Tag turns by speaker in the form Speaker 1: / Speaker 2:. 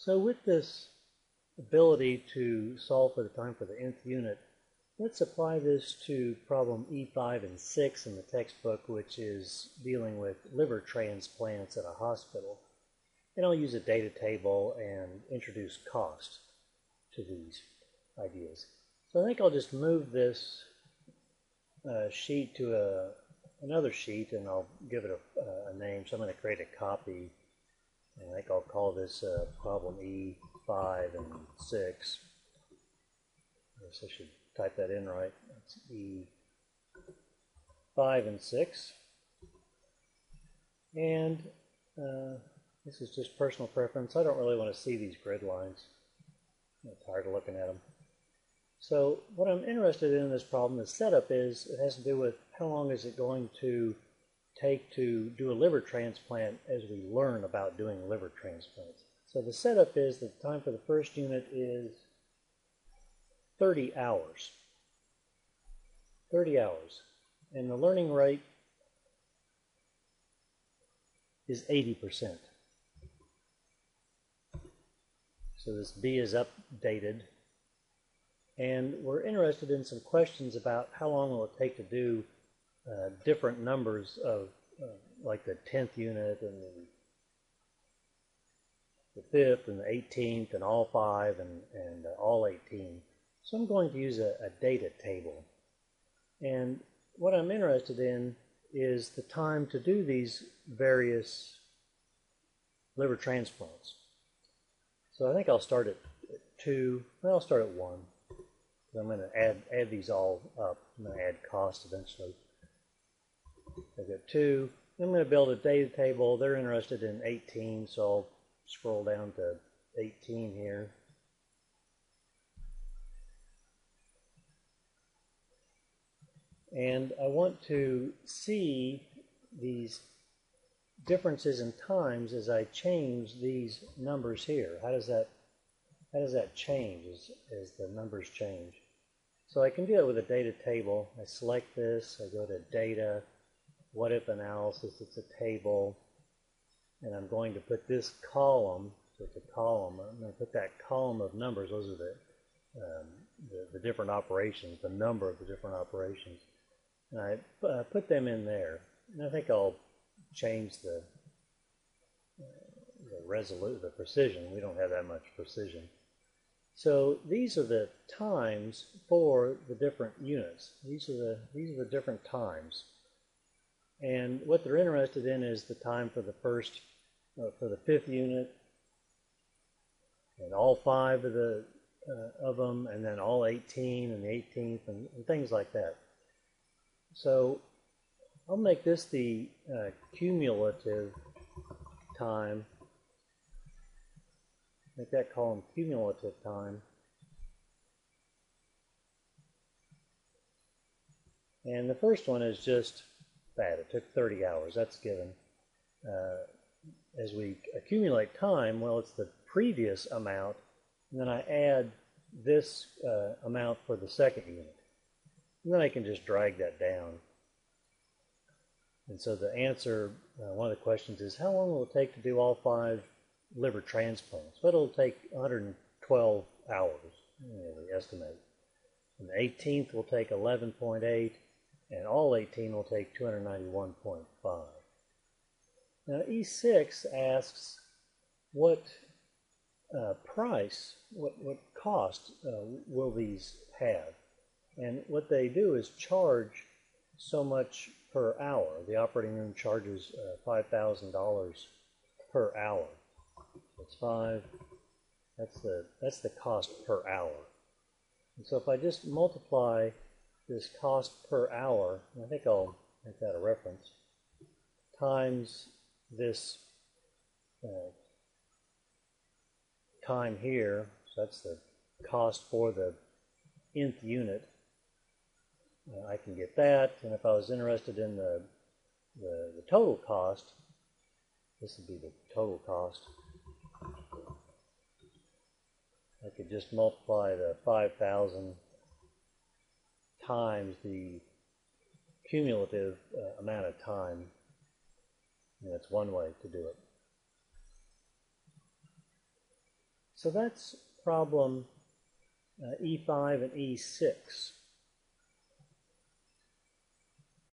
Speaker 1: So with this ability to solve for the time for the nth unit, let's apply this to problem E5 and 6 in the textbook, which is dealing with liver transplants at a hospital. And I'll use a data table and introduce cost to these ideas. So I think I'll just move this uh, sheet to a, another sheet and I'll give it a, a name. So I'm going to create a copy and I think I'll call this uh, problem E5 and 6. I guess I should type that in right. That's E5 and 6. And uh, this is just personal preference. I don't really want to see these grid lines. I'm tired of looking at them. So what I'm interested in in this problem, the setup is, it has to do with how long is it going to take to do a liver transplant as we learn about doing liver transplants. So the setup is that the time for the first unit is 30 hours. 30 hours. And the learning rate is 80%. So this B is updated. And we're interested in some questions about how long will it take to do uh, different numbers of, uh, like the 10th unit and the, the 5th and the 18th and all 5 and, and uh, all 18. So I'm going to use a, a data table. And what I'm interested in is the time to do these various liver transplants. So I think I'll start at, 2, well, I'll start at 1. I'm going to add, add these all up. I'm going to add cost eventually. I've got two. I'm going to build a data table. They're interested in 18, so I'll scroll down to 18 here. And I want to see these differences in times as I change these numbers here. How does that how does that change as, as the numbers change? So I can do it with a data table. I select this, I go to data, what if analysis, it's a table, and I'm going to put this column, so it's a column, I'm going to put that column of numbers, those are the, um, the, the, different operations, the number of the different operations. And I uh, put them in there, and I think I'll change the, uh, the resolute, the precision. We don't have that much precision. So these are the times for the different units. These are the these are the different times. And what they're interested in is the time for the first, uh, for the fifth unit, and all five of the uh, of them, and then all 18 and the 18th, and, and things like that. So I'll make this the uh, cumulative time. Make that column cumulative time. And the first one is just It took 30 hours. That's given. Uh, as we accumulate time, well, it's the previous amount, and then I add this uh, amount for the second unit. And then I can just drag that down. And so the answer, uh, one of the questions is, how long will it take to do all five liver transplants? Well, it'll take 112 hours, you know, we estimate. And the 18th will take 11.8, and all 18 will take 291.5. Now E6 asks what uh, price, what, what cost uh, will these have? And what they do is charge so much per hour. The operating room charges uh, $5,000 per hour. That's five. That's the that's the cost per hour. And so if I just multiply this cost per hour, I think I'll make that a reference, times this uh, time here, so that's the cost for the nth unit, uh, I can get that. And if I was interested in the, the, the total cost, this would be the total cost. I could just multiply the 5,000 times the cumulative uh, amount of time. And that's one way to do it. So that's problem uh, E5 and E6.